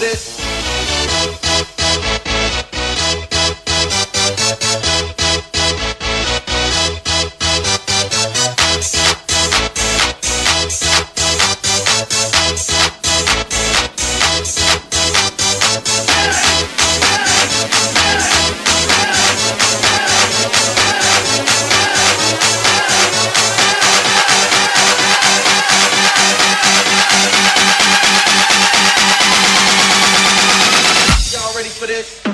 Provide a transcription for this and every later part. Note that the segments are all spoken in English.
this. for this?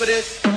for this.